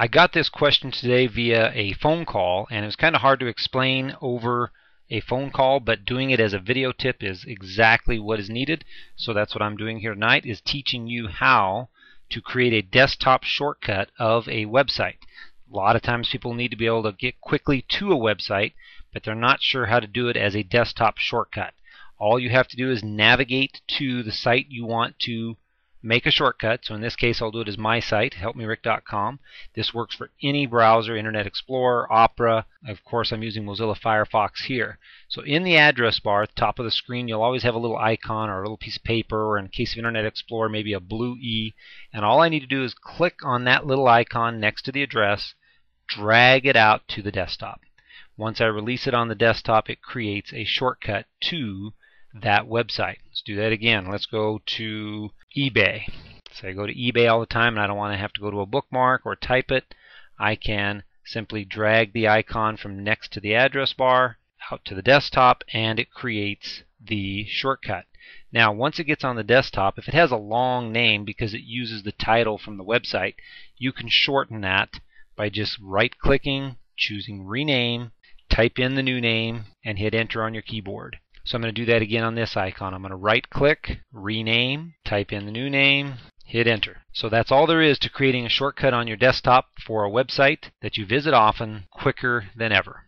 I got this question today via a phone call, and it was kind of hard to explain over a phone call, but doing it as a video tip is exactly what is needed. So that's what I'm doing here tonight is teaching you how to create a desktop shortcut of a website. A lot of times people need to be able to get quickly to a website, but they're not sure how to do it as a desktop shortcut. All you have to do is navigate to the site you want to make a shortcut. So in this case, I'll do it as my site, helpmerick.com. This works for any browser, Internet Explorer, Opera. Of course, I'm using Mozilla Firefox here. So in the address bar at the top of the screen, you'll always have a little icon or a little piece of paper, or in case of Internet Explorer, maybe a blue E. And all I need to do is click on that little icon next to the address, drag it out to the desktop. Once I release it on the desktop, it creates a shortcut to that website. Let's do that again. Let's go to eBay. So I go to eBay all the time and I don't want to have to go to a bookmark or type it. I can simply drag the icon from next to the address bar out to the desktop and it creates the shortcut. Now once it gets on the desktop, if it has a long name because it uses the title from the website, you can shorten that by just right clicking, choosing rename, type in the new name, and hit enter on your keyboard. So I'm going to do that again on this icon. I'm going to right click, rename, type in the new name, hit enter. So that's all there is to creating a shortcut on your desktop for a website that you visit often quicker than ever.